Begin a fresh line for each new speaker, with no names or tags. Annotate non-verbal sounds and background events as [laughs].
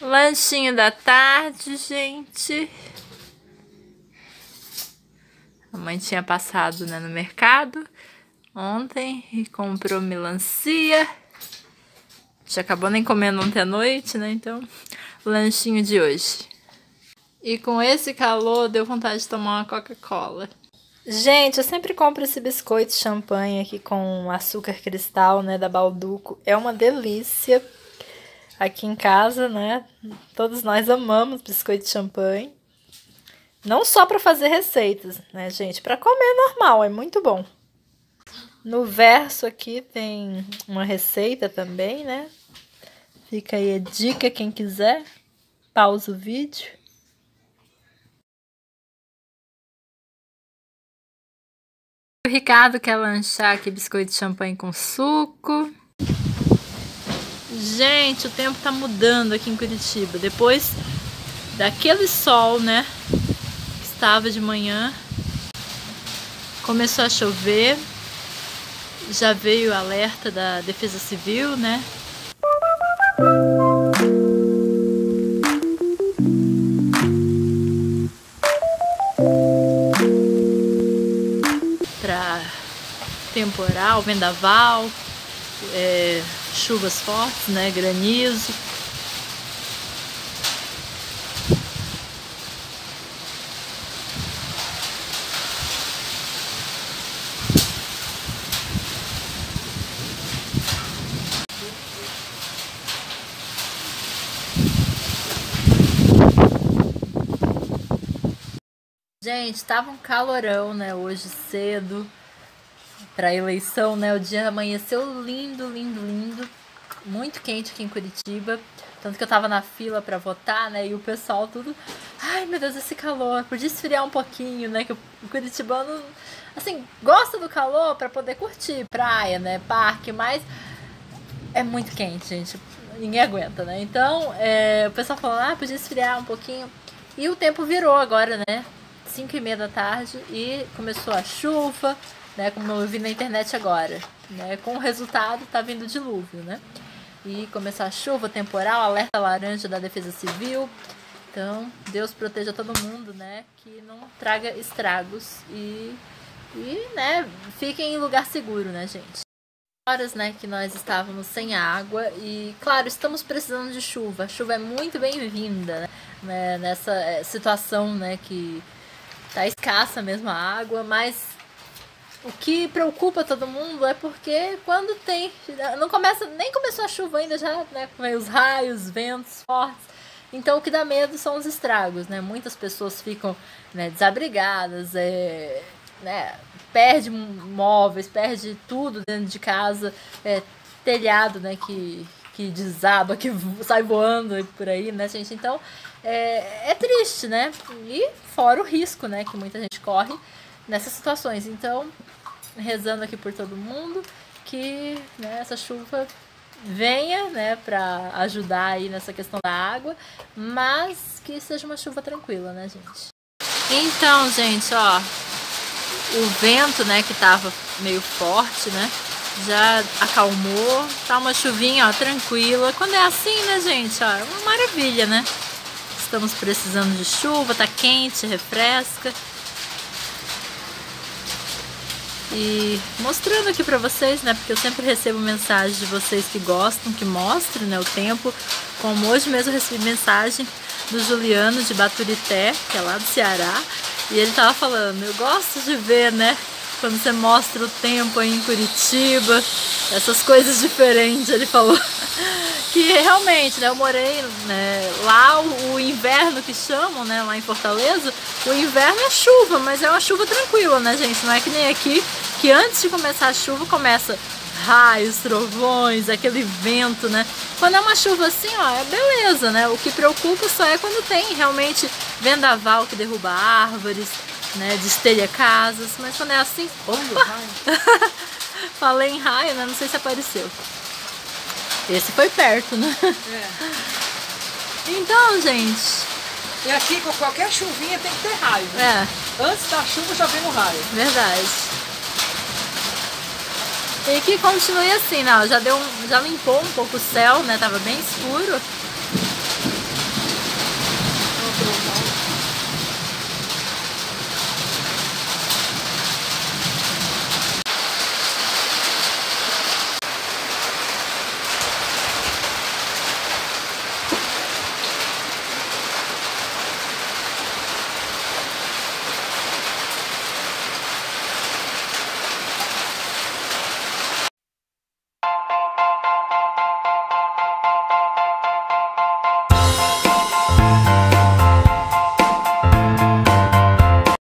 Lanchinho da tarde, gente. A mãe tinha passado né, no mercado ontem e comprou melancia. Já acabou nem comendo ontem à noite, né? Então, lanchinho de hoje. E com esse calor, deu vontade de tomar uma Coca-Cola. Gente, eu sempre compro esse biscoito champanhe aqui com açúcar cristal, né, da Balduco. É uma delícia. Aqui em casa, né, todos nós amamos biscoito de champanhe. Não só para fazer receitas, né, gente? Para comer normal, é muito bom. No verso aqui tem uma receita também, né? Fica aí a dica, quem quiser. Pausa o vídeo. O Ricardo quer lanchar aqui biscoito de champanhe com suco. Gente, o tempo tá mudando aqui em Curitiba. Depois daquele sol, né? estava de manhã. Começou a chover. Já veio o alerta da Defesa Civil, né? Para temporal, vendaval, é, chuvas fortes, né? Granizo. Gente, tava um calorão, né, hoje cedo para eleição, né? O dia amanheceu lindo, lindo, lindo. Muito quente aqui em Curitiba. Tanto que eu tava na fila para votar, né? E o pessoal tudo, ai meu Deus, esse calor, podia esfriar um pouquinho, né? Que o curitibano assim, gosta do calor para poder curtir praia, né, parque, mas é muito quente, gente. Ninguém aguenta, né? Então, é, o pessoal falou, ah, podia esfriar um pouquinho. E o tempo virou agora, né? 5 e meia da tarde e começou a chuva, né? Como eu vi na internet agora, né? Com o resultado tá vindo dilúvio, né? E começou a chuva, temporal, alerta laranja da Defesa Civil. Então, Deus proteja todo mundo, né? Que não traga estragos e, e né, fiquem em lugar seguro, né, gente? Horas, né, que nós estávamos sem água e, claro, estamos precisando de chuva. A chuva é muito bem-vinda, né, nessa eh, situação, né, que tá escassa mesmo a água, mas o que preocupa todo mundo é porque quando tem. Não começa. Nem começou a chuva ainda, já né, vem os raios, ventos fortes. Então o que dá medo são os estragos, né? Muitas pessoas ficam né, desabrigadas, é, né, perde móveis, perde tudo dentro de casa, é, telhado né, que, que desaba, que sai voando por aí, né, gente? Então é, é triste, né? E fora o risco, né, que muita gente corre nessas situações. Então, rezando aqui por todo mundo que né, essa chuva venha, né, para ajudar aí nessa questão da água, mas que seja uma chuva tranquila, né, gente? Então, gente, ó, o vento, né, que tava meio forte, né, já acalmou, tá uma chuvinha, ó, tranquila. Quando é assim, né, gente, ó, é uma maravilha, né? Estamos precisando de chuva, tá quente, refresca. E mostrando aqui pra vocês, né, porque eu sempre recebo mensagens de vocês que gostam, que mostram, né, o tempo. Como hoje mesmo eu recebi mensagem do Juliano de Baturité, que é lá do Ceará, e ele tava falando, eu gosto de ver, né, quando você mostra o tempo aí em Curitiba, essas coisas diferentes, ele falou. [laughs] que realmente, né, eu morei né, lá, o, o, inverno que chamam, né, lá em Fortaleza, o inverno é chuva, mas é uma chuva tranquila, né, gente? Não é que nem aqui, que antes de começar a chuva começa raios, trovões, aquele vento, né? Quando é uma chuva assim, ó, é beleza, né? O que preocupa só é quando tem realmente vendaval que derruba árvores, né? Destelha casas, mas quando é assim, opa! [laughs] Falei em raio, né? Não sei se apareceu. Esse foi perto, né? É. Então, gente.
E aqui com qualquer chuvinha tem que ter raio.
Né?
É. Antes da chuva já vem o raio.
Verdade. E que continue assim, né? Já deu já limpou um pouco o céu, né? Tava bem escuro.